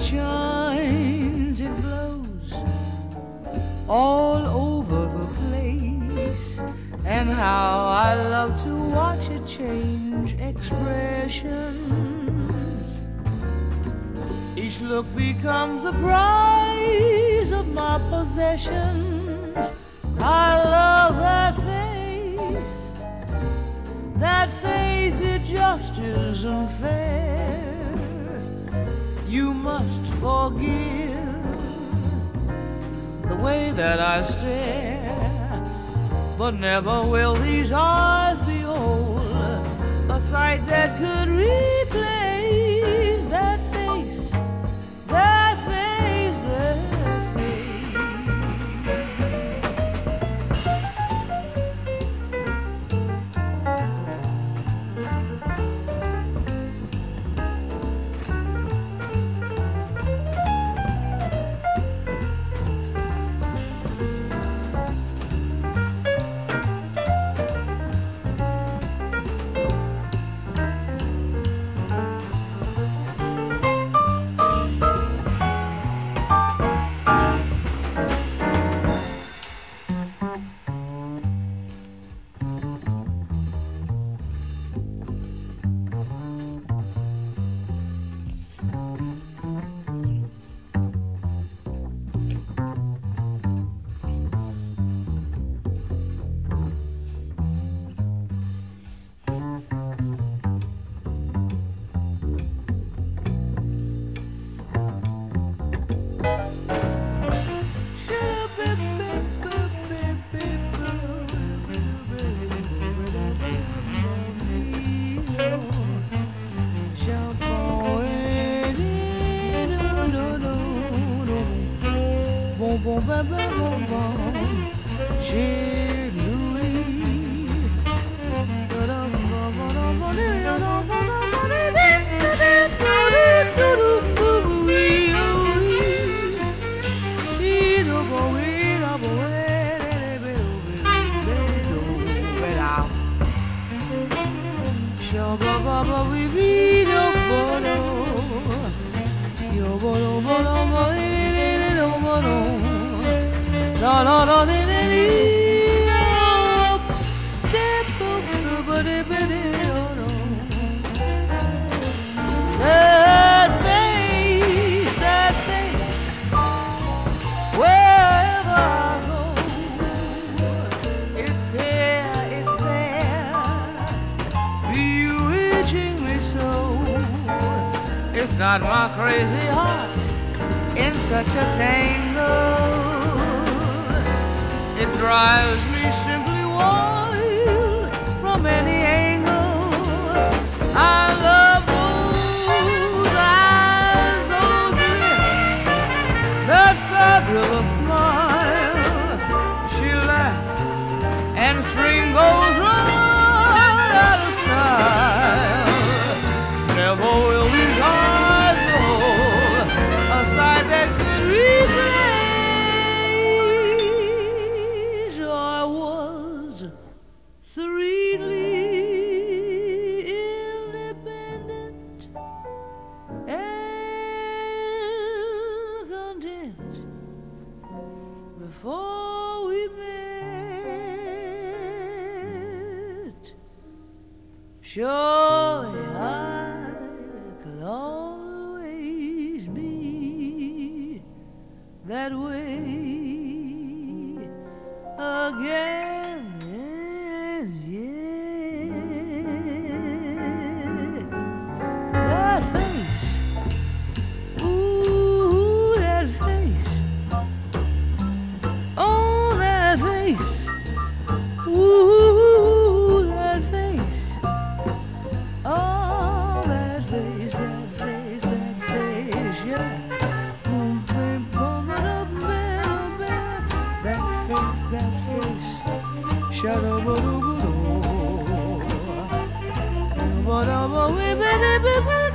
shines, it glows all over the place. And how I love to watch it change expressions. Each look becomes the prize of my possessions. I love that face. That face, it just isn't fair. You must forgive the way that I stare, but never will these eyes behold a sight that could replace J'ai That face, that face, wherever I go, it's here, it's there, so. It's got my crazy heart in such a tangle. It drives me simply wild from any and content before we met. Surely I could always be that way again. Ba-da-ba-wee-ba-dee-ba-ba.